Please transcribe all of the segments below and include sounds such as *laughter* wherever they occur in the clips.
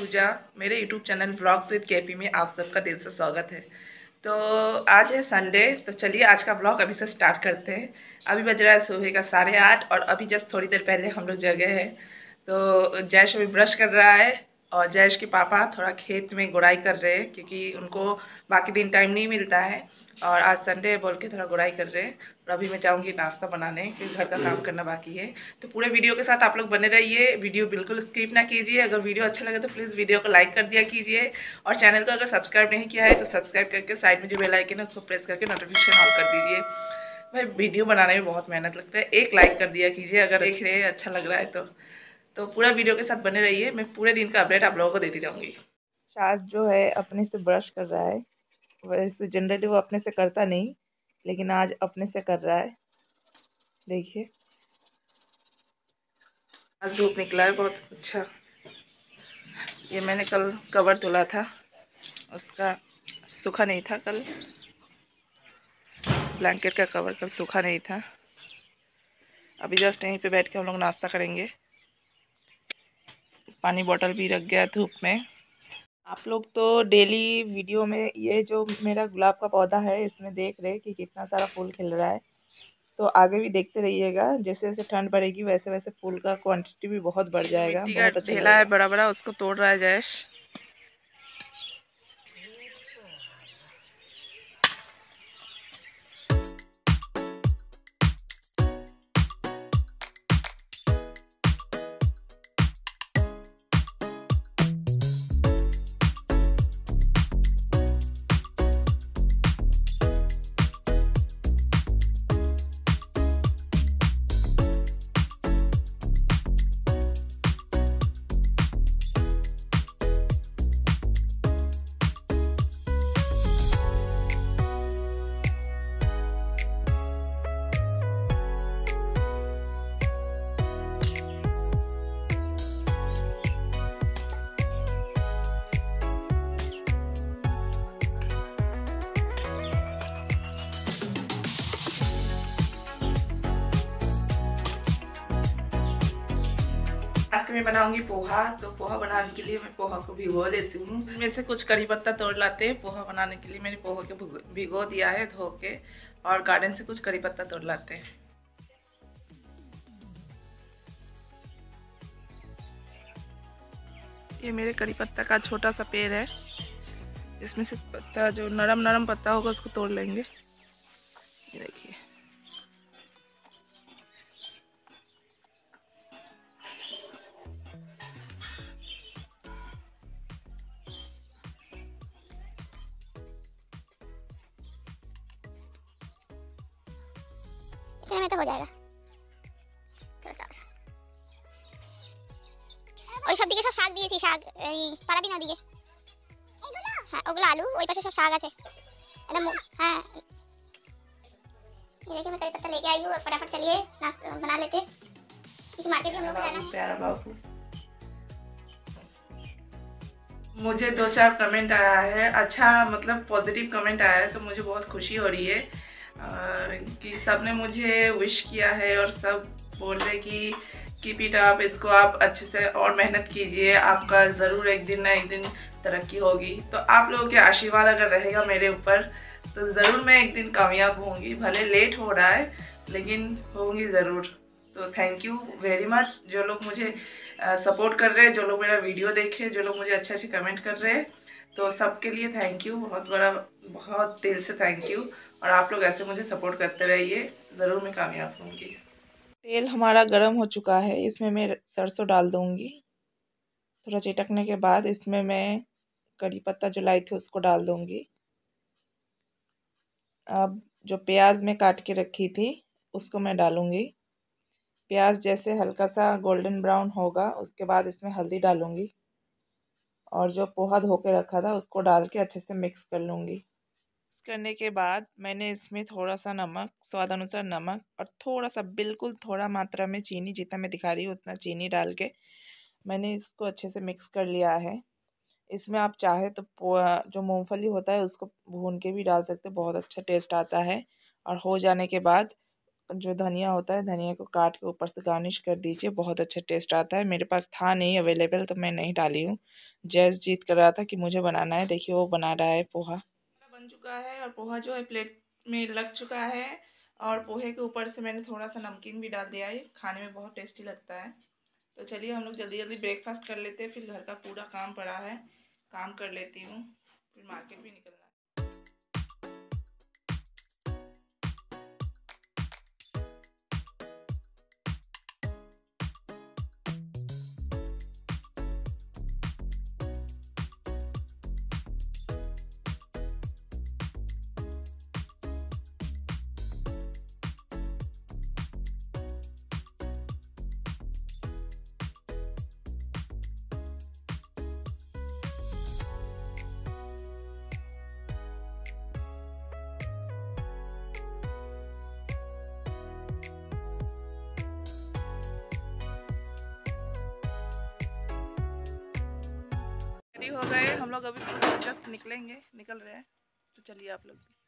पूजा मेरे YouTube channel blogs with KP में आप सबका दिल से स्वागत है। तो आज है संडे तो चलिए आज का ब्लॉग अभी से स्टार्ट करते हैं। अभी बज रहा है सुबह का साढ़े आठ और अभी जस्ट थोड़ी देर पहले हम लोग जगह है। तो जैश अभी ब्रश कर रहा है। और जयेश के पापा थोड़ा खेत में गुड़ाई कर रहे हैं क्योंकि उनको बाकी दिन टाइम नहीं मिलता है। और आज संडे बोल के थोड़ा गुड़ाई कर रहे हैं। और अभी मैं जाऊँगी नाश्ता बनाने क्योंकि घर का काम करना बाकी है। तो पूरे वीडियो के साथ आप लोग बने रहिए। वीडियो बिल्कुल स्किप ना कीजिए। अगर वीडियो अच्छा लगे तो प्लीज़ वीडियो को लाइक कर दिया कीजिए। और चैनल को अगर सब्सक्राइब नहीं किया है तो सब्सक्राइब करके साइड में जो बेलाइकन है उसको प्रेस करके नोटिफिकेशन ऑन कर दीजिए। भाई वीडियो बनाने में बहुत मेहनत लगता है। एक लाइक कर दिया कीजिए। अगर देख रहे अच्छा लग रहा है तो। तो पूरा वीडियो के साथ बने रहिए मैं पूरे दिन का अपडेट आप लोगों को देती रहूँगी। शाज जो है अपने से ब्रश कर रहा है। वैसे जनरली वो अपने से करता नहीं लेकिन आज अपने से कर रहा है। देखिए। आज धूप निकला है बहुत अच्छा। ये मैंने कल कवर धुला था उसका सूखा नहीं था कल। ब्लैंकेट का कवर कल सूखा नहीं था। अभी जस्ट यहीं पे बैठ के हम लोग नाश्ता करेंगे। पानी बॉटल भी रख गया धूप में। आप लोग तो डेली वीडियो में ये जो मेरा गुलाब का पौधा है इसमें देख रहे हैं कि कितना सारा फूल खिल रहा है। तो आगे भी देखते रहिएगा जैसे जैसे ठंड बढ़ेगी वैसे वैसे फूल का क्वांटिटी भी बहुत बढ़ जाएगा। बहुत अच्छा है बड़ा बड़ा उसको तोड़ रहा है जयश। आज मैं बनाऊँगी पोहा तो पोहा बनाने के लिए मैं पोहा को भिगो देती हूँ। में से कुछ करी पत्ता तोड़ लाते हैं। पोहा बनाने के लिए मैंने पोहा के भिगो दिया है धो के और गार्डन से कुछ करी पत्ता तोड़ लाते हैं। ये मेरे करी पत्ता का छोटा सा पेड़ है। इसमें से पत्ता जो नरम नरम पत्ता होगा, उसको तोड़ लेंगे। ये देखिए। इतने में तो हो जाएगा ওই সব দিকে সব শাক দিয়েছি শাক এই পারাবি না দিকে হ্যাঁ ওগুলো আলু ওই পাশে সব শাক আছে एकदम हाँ ये देखिए मैं करी पत्ता लेके आई हूँ और फटाफट चलिए बना लेते क्योंकि मार्केट भी हम लोग को जाना प्यारा बाबू मुझे दो चार कमेंट आया है अच्छा मतलब पॉजिटिव कमेंट आया है तो मुझे बहुत खुशी हो रही है कि सबने मुझे विश किया है और सब बोल रहे कि कीप इट आप इसको आप अच्छे से और मेहनत कीजिए, आपका ज़रूर एक दिन ना एक दिन तरक्की होगी। तो आप लोगों के आशीर्वाद अगर रहेगा मेरे ऊपर तो ज़रूर मैं एक दिन कामयाब होंगी भले लेट हो रहा है, लेकिन होंगी ज़रूर। तो थैंक यू वेरी मच जो लोग मुझे सपोर्ट कर रहे हैं, जो लोग मेरा वीडियो देखे जो लोग मुझे अच्छे अच्छे कमेंट कर रहे हैं तो सबके लिए थैंक यू बहुत बड़ा, बहुत दिल से थैंक यू और आप लोग ऐसे मुझे सपोर्ट करते रहिए, ज़रूर मैं कामयाब होंगी तेल हमारा गर्म हो चुका है, इसमें मैं सरसों डाल दूँगी। थोड़ा चिटकने के बाद इसमें मैं करी पत्ता जो लाई थी उसको डाल दूँगी। अब जो प्याज मैं काट के रखी थी, उसको मैं डालूँगी। प्याज जैसे हल्का सा गोल्डन ब्राउन होगा, उसके बाद इसमें हल्दी डालूँगी। और जो पोहा धो के रखा था, उसको डाल के अच्छे से मिक्स कर लूँगी। करने के बाद मैंने इसमें थोड़ा सा नमक स्वाद अनुसार नमक और थोड़ा सा बिल्कुल थोड़ा मात्रा में चीनी, जितना मैं दिखा रही हूँ, उतना चीनी डाल के मैंने इसको अच्छे से मिक्स कर लिया है। इसमें आप चाहे तो जो मूंगफली होता है, उसको भून के भी डाल सकते हैं, बहुत अच्छा टेस्ट आता है। और हो जाने के बाद जो धनिया होता है, धनिया को काट के ऊपर से गार्निश कर दीजिए, बहुत अच्छा टेस्ट आता है। मेरे पास था नहीं, अवेलेबल तो मैं नहीं डाली हूँ। जैस जीत कर रहा था कि मुझे बनाना है, देखिए वो बना रहा है पोहा। चुका है और पोहा जो है प्लेट में लग चुका है और पोहे के ऊपर से मैंने थोड़ा सा नमकीन भी डाल दिया है। खाने में बहुत टेस्टी लगता है। तो चलिए हम लोग जल्दी जल्दी ब्रेकफास्ट कर लेते हैं। फिर घर का पूरा काम पड़ा है। काम कर लेती हूँ। फिर मार्केट भी निकलना हो गए। हम लोग अभी जस्ट निकलेंगे। निकल रहे हैं। तो चलिए आप लोग।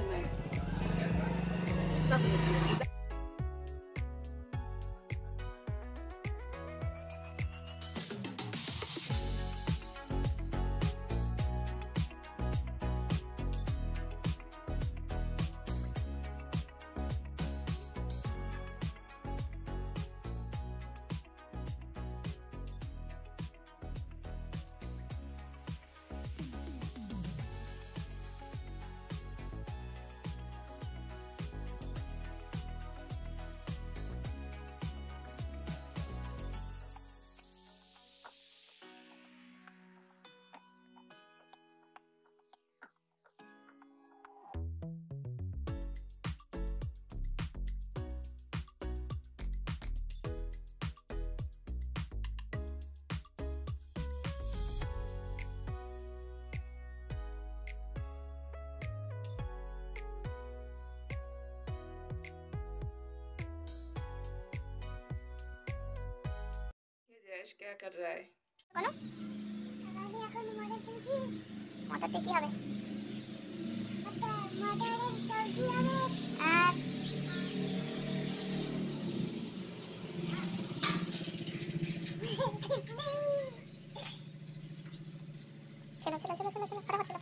नहीं आपसे नहीं ये টাকার রায় বলো। তাহলে এখন মটর চলছি মটরতে কি হবে? মটরের সবজি হবে আর *laughs* চলো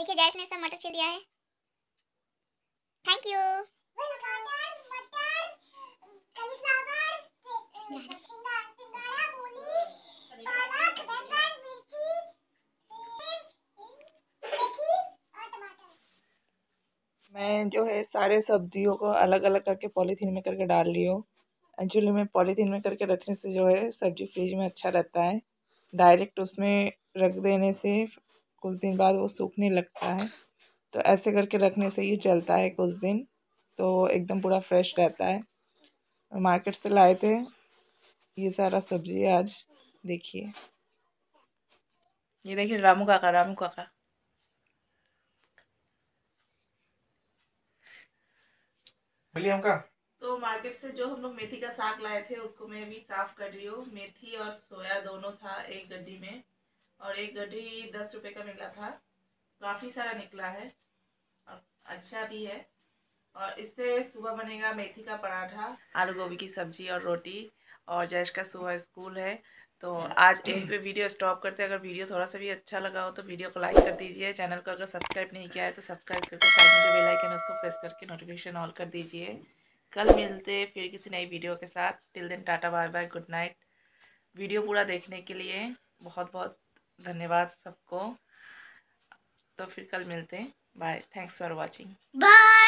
देखिए जैश ने सब मटर छील दिया है। थैंक यू मैं जो है सारे सब्जियों को अलग अलग करके पॉलीथीन में करके डाल रही हूँ। एक्चुअली में पॉलीथीन में करके रखने से जो है सब्ज़ी फ्रिज में अच्छा रहता है। डायरेक्ट उसमें रख देने से कुछ दिन बाद वो सूखने लगता है। तो ऐसे करके रखने से ये चलता है कुछ दिन तो एकदम पूरा फ्रेश रहता है। मार्केट से लाए थे ये सारा सब्ज़ी आज देखिए। ये देखिए रामू काका रामू काका। विलियम का तो मार्केट से जो हम लोग मेथी का साग लाए थे उसको मैं भी साफ़ कर रही हूँ। मेथी और सोया दोनों था एक गड्डी में। और एक गड्ढी दस रुपये का मिला था। काफ़ी सारा निकला है और अच्छा भी है। और इससे सुबह बनेगा मेथी का पराठा, आलू गोभी की सब्ज़ी और रोटी और जैश का सुबह स्कूल है। तो आज एक पे वीडियो स्टॉप करते हैं। अगर वीडियो थोड़ा सा भी अच्छा लगा हो तो वीडियो को लाइक कर दीजिए। चैनल को अगर सब्सक्राइब नहीं किया है तो सब्सक्राइब करके साइड में जो बेल आइकन है उसको प्रेस करके नोटिफिकेशन ऑल कर दीजिए। कल मिलते फिर किसी नई वीडियो के साथ। Till then tata bye bye good night. Video पूरा देखने के लिए बहुत बहुत धन्यवाद सबको। तो फिर कल मिलते हैं। Bye thanks for watching bye